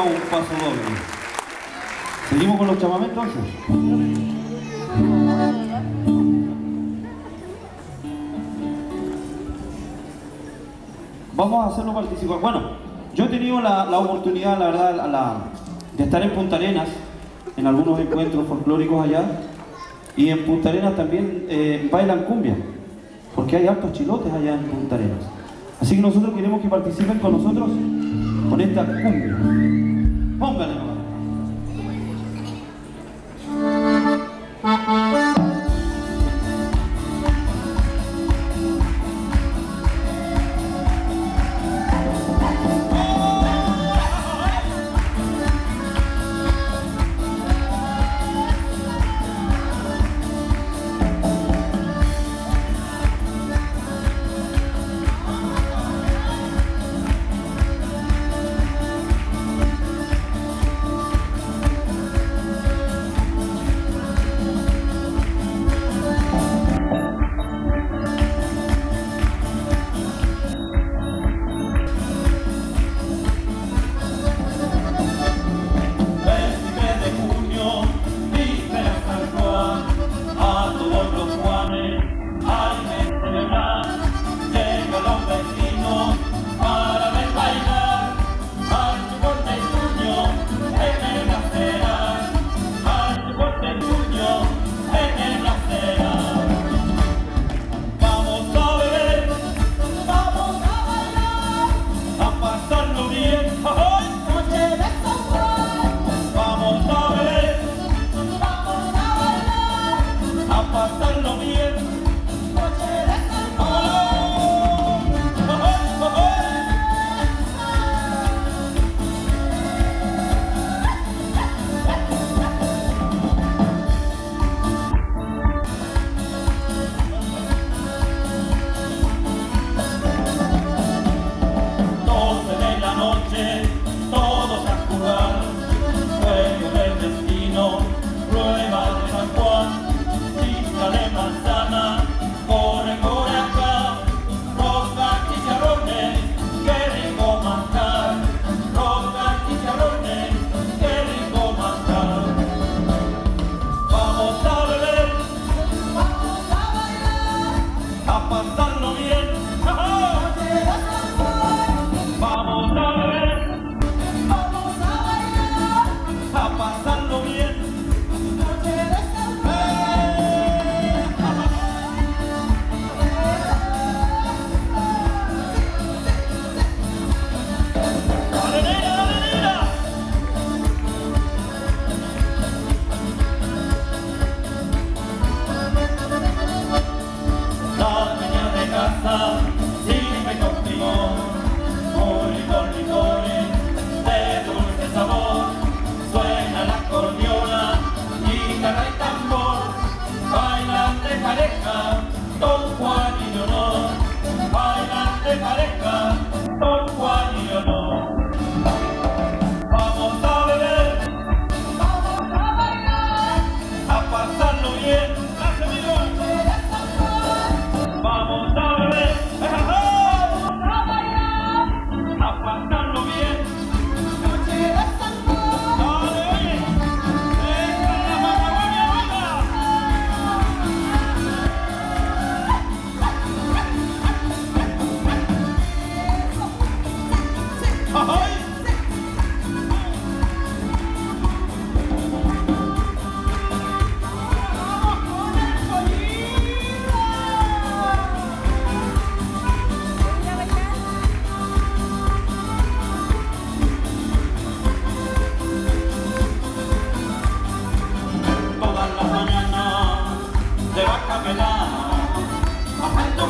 un paso doble. Seguimos con los chamamentos. Vamos a hacerlo participar. Bueno, yo he tenido la, oportunidad, la verdad, de estar en Punta Arenas, en algunos encuentros folclóricos allá, y en Punta Arenas también eh, bailan cumbia, porque hay altos chilotes allá en Punta Arenas. Así que nosotros queremos que participen con nosotros con esta cumbia. Kom Póngale.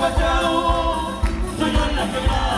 guachao, soy la quebrada.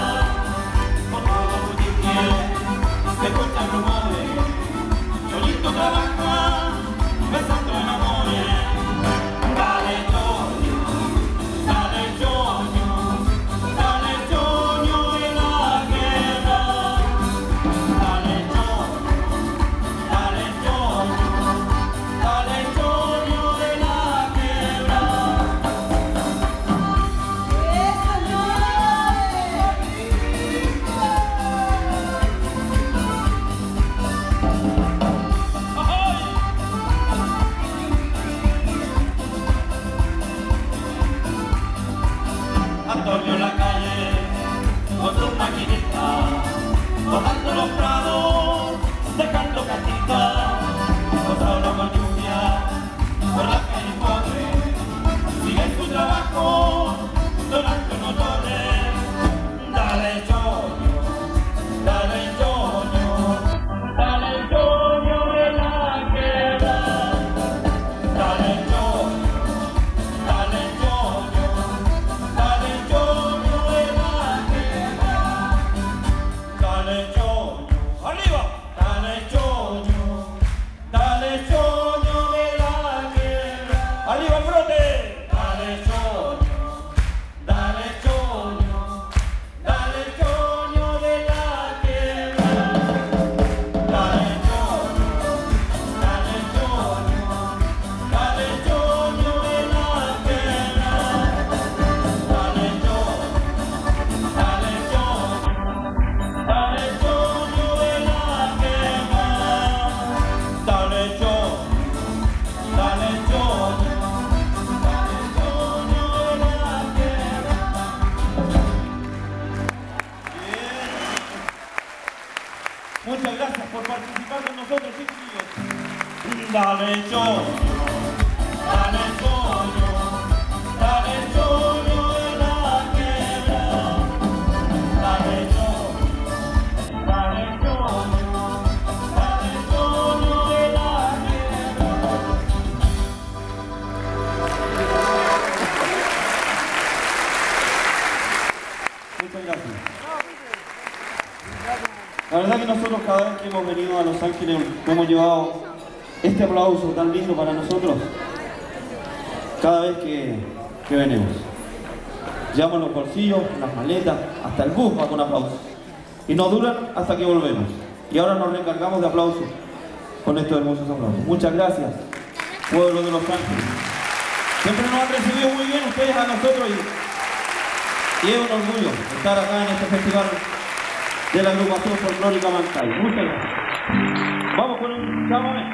Cada vez que hemos venido a Los Ángeles hemos llevado este aplauso tan lindo para nosotros cada vez que, que venimos. Llevamos los bolsillos, las maletas, hasta el bus va con aplausos. Y nos duran hasta que volvemos. Y ahora nos recargamos de aplausos con estos hermosos aplausos. Muchas gracias, pueblo de Los Ángeles. Siempre nos han recibido muy bien ustedes a nosotros y, y es un orgullo estar acá en este festival de la agrupación folclórica Mancay. Muchas gracias. Vamos con un chamamé.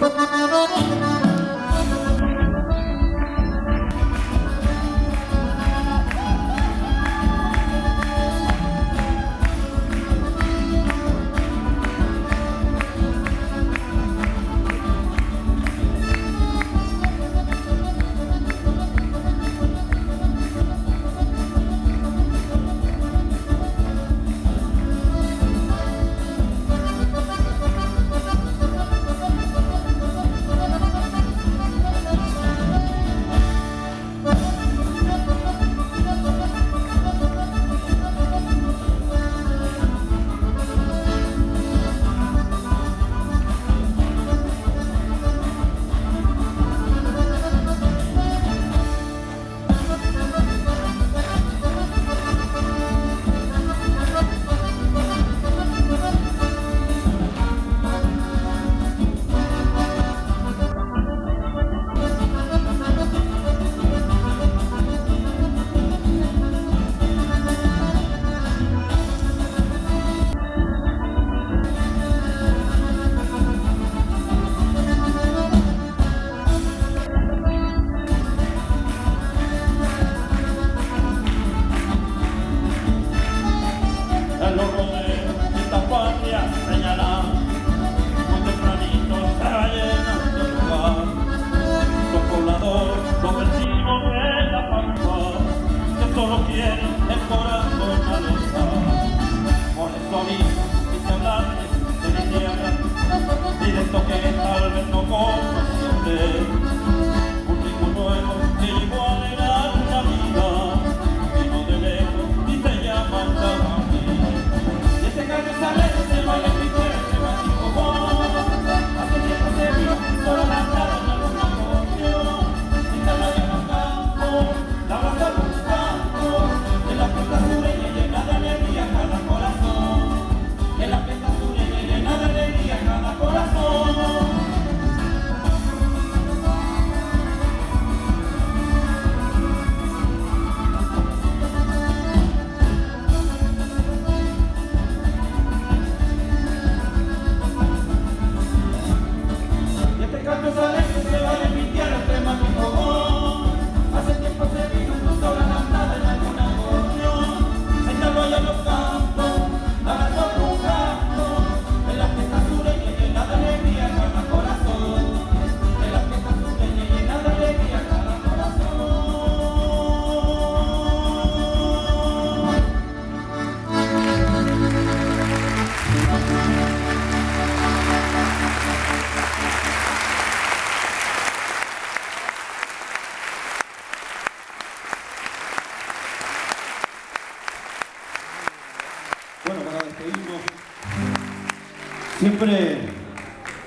¡Vamos!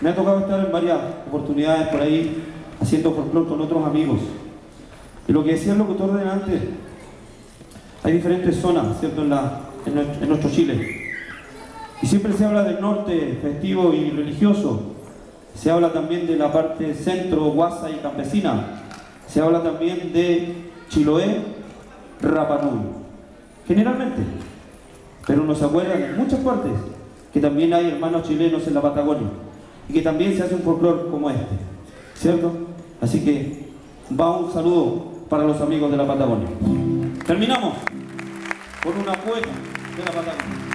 Me ha tocado estar en varias oportunidades por ahí haciendo folclore con otros amigos. Y lo que decía el locutor delante, hay diferentes zonas, ¿cierto?, en nuestro Chile. Y siempre se habla del norte festivo y religioso, se habla también de la parte centro, guasa y campesina, se habla también de Chiloé, Rapanui, generalmente, pero nos acuerdan en muchas partes que también hay hermanos chilenos en la Patagonia y que también se hace un folclore como este, ¿cierto? Así que va un saludo para los amigos de la Patagonia. Terminamos con una poeta de la Patagonia.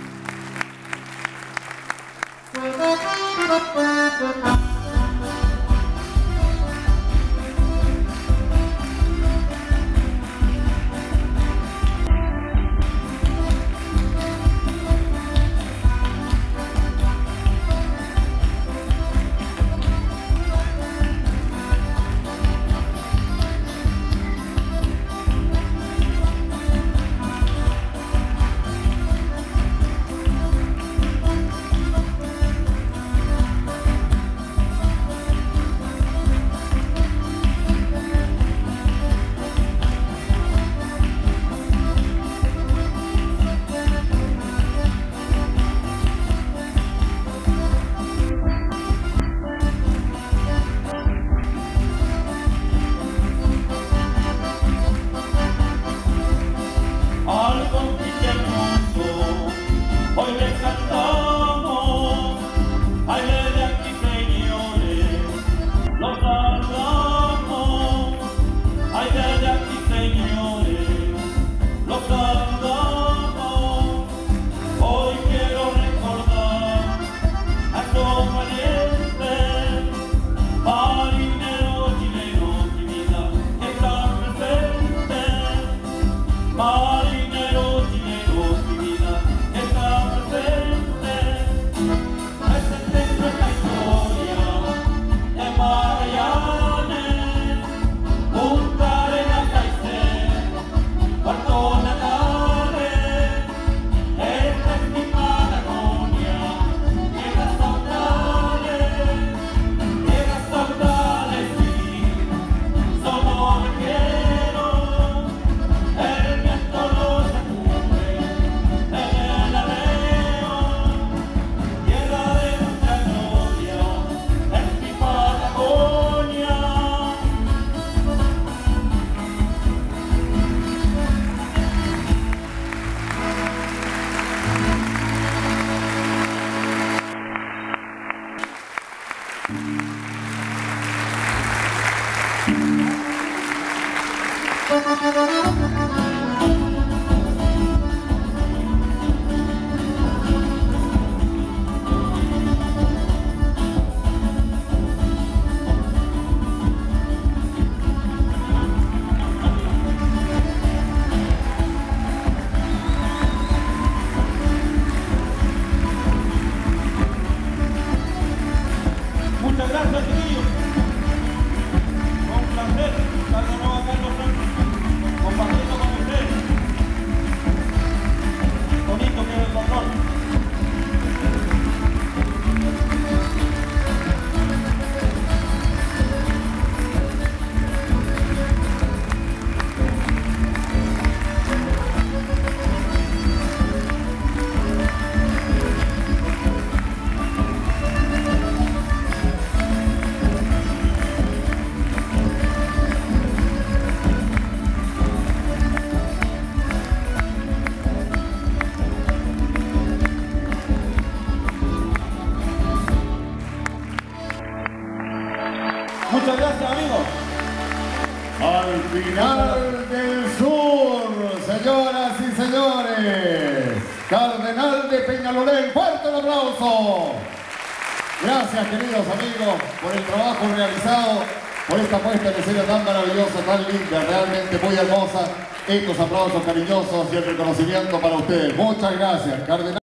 Gracias, queridos amigos, por el trabajo realizado, por esta puesta en escena tan maravillosa, tan linda, realmente muy hermosa. Estos aplausos cariñosos y el reconocimiento para ustedes. Muchas gracias, Cardenal.